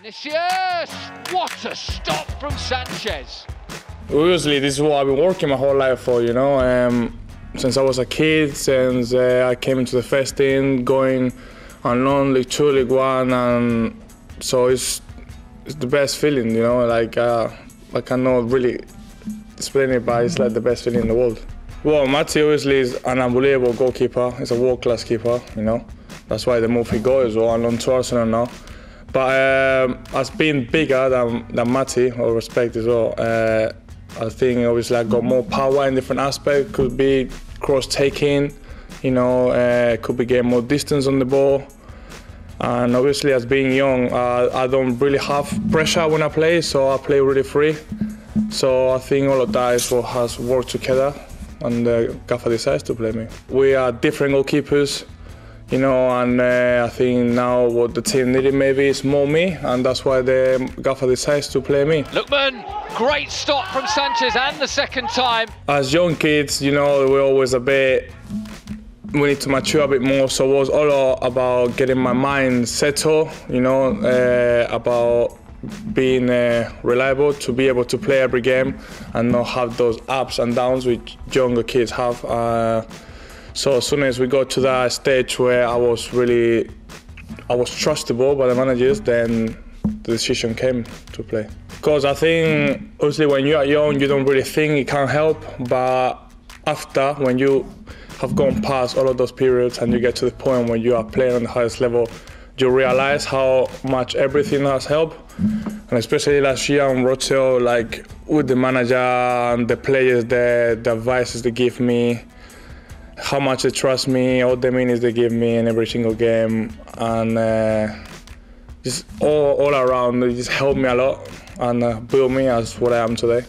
Vinicius! What a stop from Sanchez. Obviously, this is what I've been working my whole life for, you know. Um, since I was a kid, since uh, I came into the first team, going on loan, League Two, League One, and so it's it's the best feeling, you know. Like uh, I cannot really explain it, but it's like the best feeling in the world. Well, Maty obviously is an unbelievable goalkeeper. He's a world-class keeper, you know. That's why the move he got as well, and on to Arsenal now. But um, as being bigger than, than Maty, or respect as well, uh, I think obviously I got more power in different aspects. Could be cross taking, you know, uh, could be getting more distance on the ball. And obviously, as being young, uh, I don't really have pressure when I play, so I play really free. So I think all of that is what has worked together, and uh, Gaffer decides to play me. We are different goalkeepers you know, and uh, I think now what the team needed maybe is more me, and that's why the gaffer decides to play me. Lookman, great stop from Sanchez, and the second time. As young kids, you know, we're always a bit. We need to mature a bit more, so it was all about getting my mind settled, you know, uh, about being uh, reliable to be able to play every game and not have those ups and downs which younger kids have. So as soon as we got to that stage where I was really, I was trustable by the managers, then the decision came to play. Because I think, obviously, when you are young, you don't really think it can help, but after, when you have gone past all of those periods and you get to the point where you are playing on the highest level, you realize how much everything has helped. And especially last year on Rochdale, like with the manager and the players, the, the advices they give me, how much they trust me, all the minutes they give me in every single game, and uh, just all, all around, they just helped me a lot and uh, built me as what I am today.